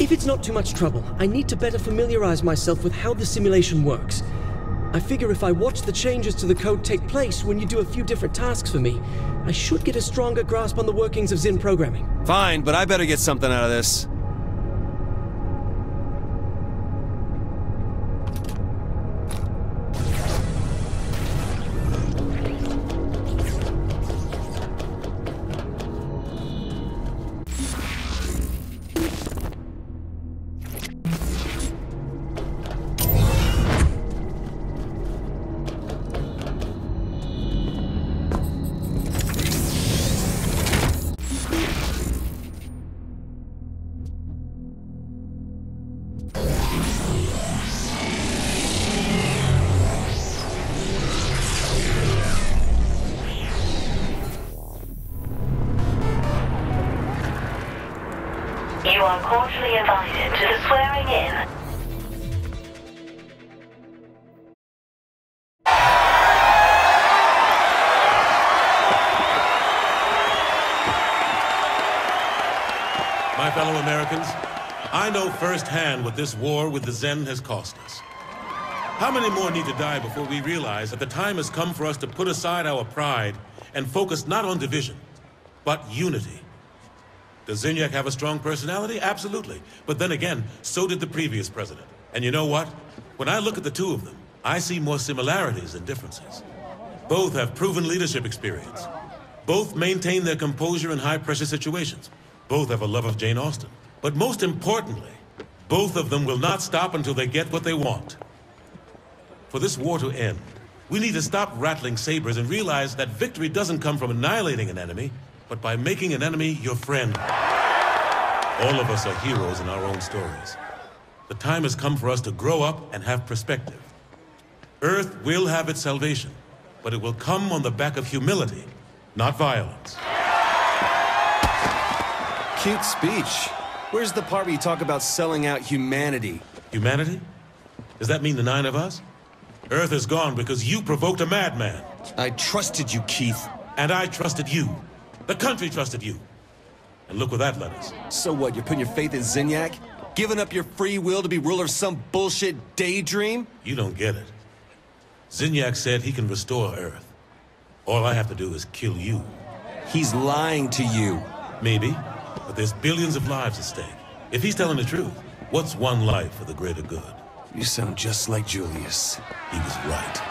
If it's not too much trouble, I need to better familiarize myself with how the simulation works. I figure if I watch the changes to the code take place when you do a few different tasks for me, I should get a stronger grasp on the workings of Zin programming. Fine, but I better get something out of this. Cordially invited to the swearing in. My fellow Americans, I know firsthand what this war with the Zin has cost us. How many more need to die before we realize that the time has come for us to put aside our pride and focus not on division, but unity? Does Zinyak have a strong personality? Absolutely. But then again, so did the previous president. And you know what? When I look at the two of them, I see more similarities than differences. Both have proven leadership experience. Both maintain their composure in high-pressure situations. Both have a love of Jane Austen. But most importantly, both of them will not stop until they get what they want. For this war to end, we need to stop rattling sabers and realize that victory doesn't come from annihilating an enemy, but by making an enemy your friend. All of us are heroes in our own stories. The time has come for us to grow up and have perspective. Earth will have its salvation, but it will come on the back of humility, not violence. Cute speech. Where's the part where you talk about selling out humanity? Humanity? Does that mean the nine of us? Earth is gone because you provoked a madman. I trusted you, Keith. And I trusted you. The country trusted you. And look where that led us. So what, you're putting your faith in Zinyak? Giving up your free will to be ruler of some bullshit daydream? You don't get it. Zinyak said he can restore Earth. All I have to do is kill you. He's lying to you. Maybe, but there's billions of lives at stake. If he's telling the truth, what's one life for the greater good? You sound just like Julius. He was right.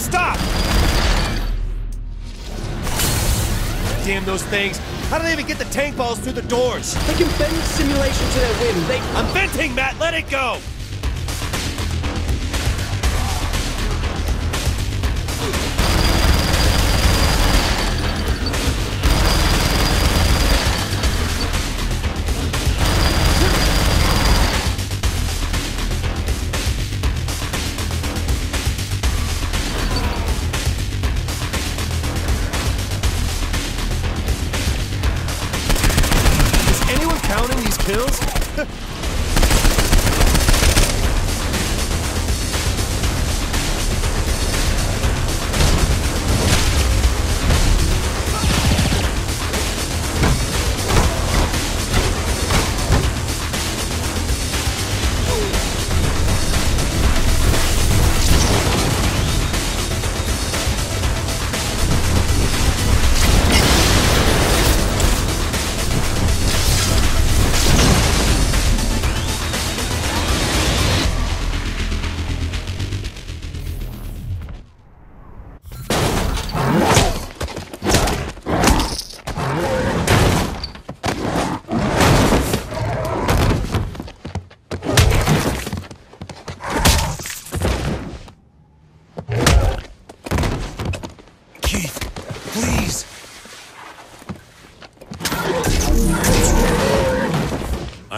Stop! Damn those things. How do they even get the tank balls through the doors? They can bend the simulation to their whim. They. I'm venting, Matt! Let it go!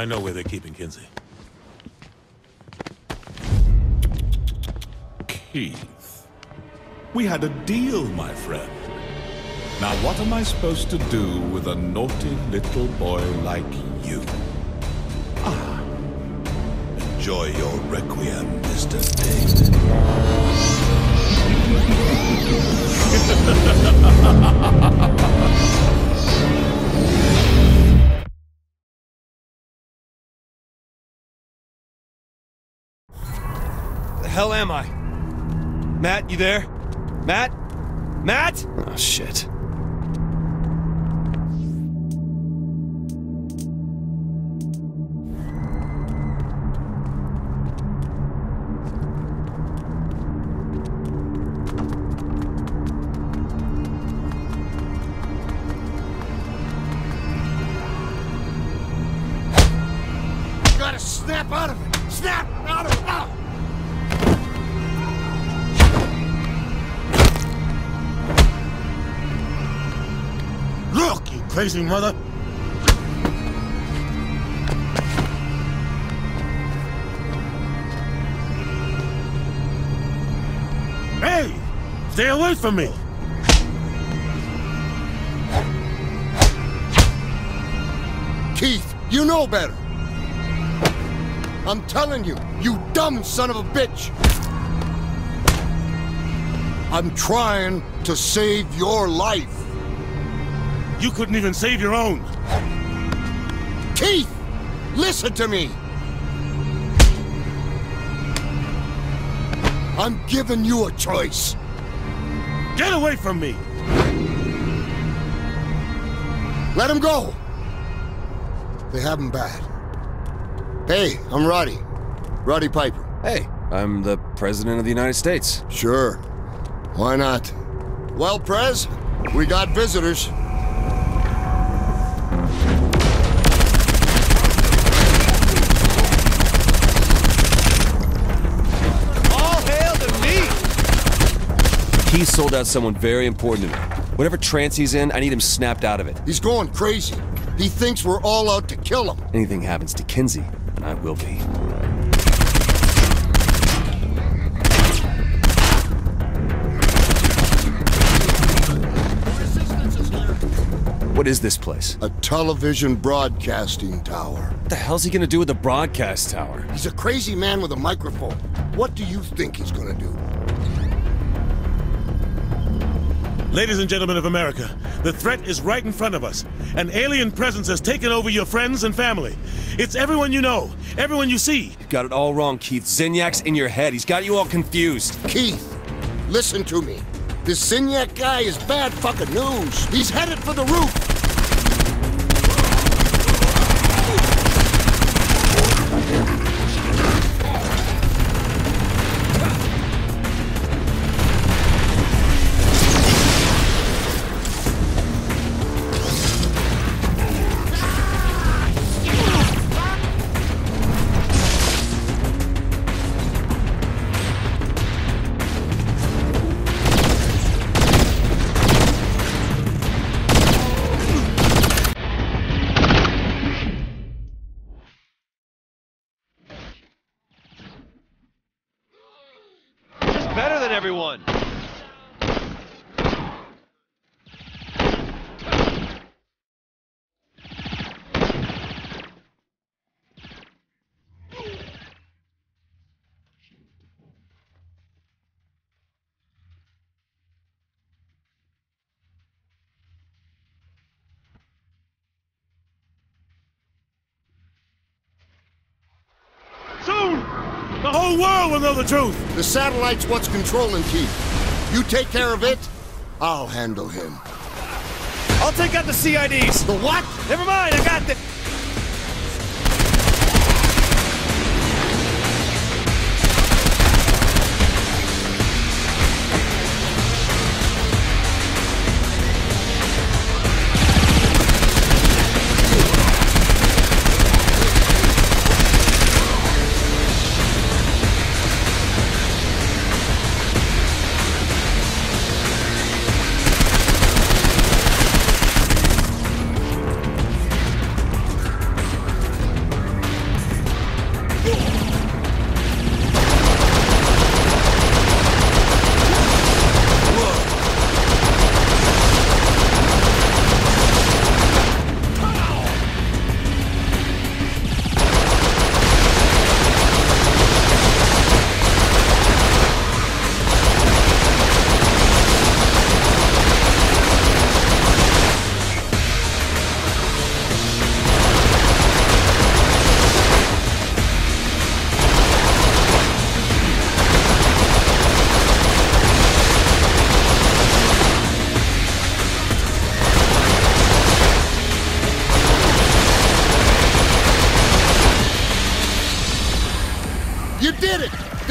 I know where they're keeping Kinzie. Keith, we had a deal, my friend. Now, what am I supposed to do with a naughty little boy like you? Ah, enjoy your requiem, Mr. David. Matt, you there? Matt? Matt? Oh, shit. Crazy mother! Hey! Stay away from me! Keith, you know better! I'm telling you, you dumb son of a bitch! I'm trying to save your life! You couldn't even save your own! Keith! Listen to me! I'm giving you a choice. Get away from me! Let him go! They have him bad. Hey, I'm Roddy. Roddy Piper. Hey, I'm the President of the United States. Sure. Why not? Well, Prez, we got visitors. He sold out someone very important to me. Whatever trance he's in, I need him snapped out of it. He's going crazy. He thinks we're all out to kill him. Anything happens to Kinzie, and I will be. What is this place? A television broadcasting tower. What the hell's he gonna do with a broadcast tower? He's a crazy man with a microphone. What do you think he's gonna do? Ladies and gentlemen of America, the threat is right in front of us. An alien presence has taken over your friends and family. It's everyone you know, everyone you see. You got it all wrong, Keith. Zinyak's in your head. He's got you all confused. Keith, listen to me. This Zinyak guy is bad fucking news. He's headed for the roof. everyone. Whole world will know the truth! The satellite's what's controlling Keith. You take care of it, I'll handle him. I'll take out the CIDs. The what? Never mind, I got the...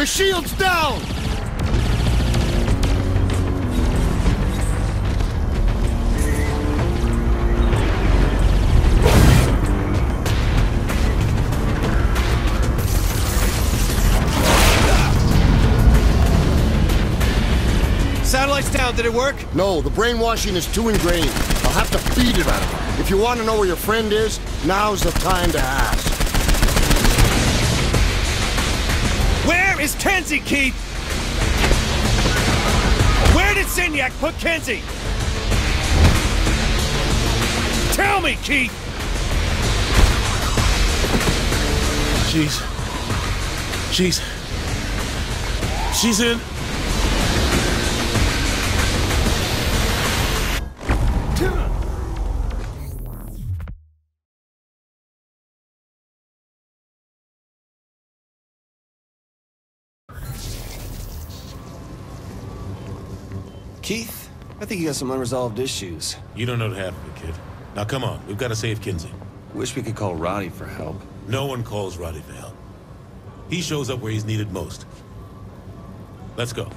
The shield's down! Satellite's down, did it work? No, the brainwashing is too ingrained. I'll have to feed it out of him. If you want to know where your friend is, now's the time to ask. Is Kinzie, Keith? Where did Zinyak put Kinzie? Tell me, Keith! She's. She's. She's in. Think you got some unresolved issues. You don't know half of it, kid. Now come on, we've got to save Kinzie. Wish we could call Roddy for help. No one calls Roddy for help. He shows up where he's needed most. Let's go.